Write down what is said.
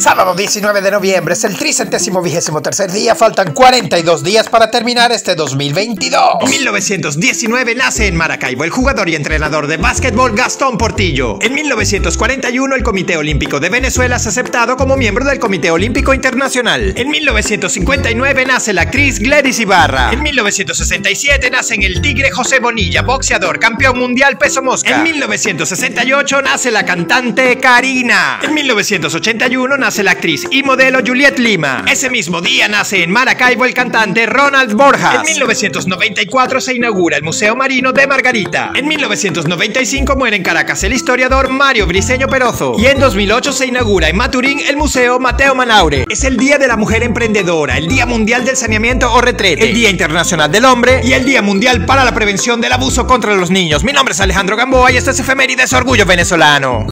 Sábado 19 de noviembre es el tricentésimo vigésimo tercer día, faltan 42 días para terminar este 2022. En 1919 nace en Maracaibo el jugador y entrenador de básquetbol Gastón Portillo. En 1941 el Comité Olímpico de Venezuela es aceptado como miembro del Comité Olímpico Internacional. En 1959 nace la actriz Gladys Ibarra. En 1967 nace en el Tigre José Bonilla, boxeador, campeón mundial peso mosca. En 1968 nace la cantante Karina. En 1981 nace nace la actriz y modelo Juliette Lima. Ese mismo día nace en Maracaibo el cantante Ronald Borjas. En 1994 se inaugura el Museo Marino de Margarita. En 1995 muere en Caracas el historiador Mario Briceño Perozo. Y en 2008 se inaugura en Maturín el Museo Mateo Manaure. Es el Día de la Mujer Emprendedora, el Día Mundial del Saneamiento o Retrete, el Día Internacional del Hombre y el Día Mundial para la Prevención del Abuso contra los Niños. Mi nombre es Alejandro Gamboa y este es Efemérides Orgullo Venezolano.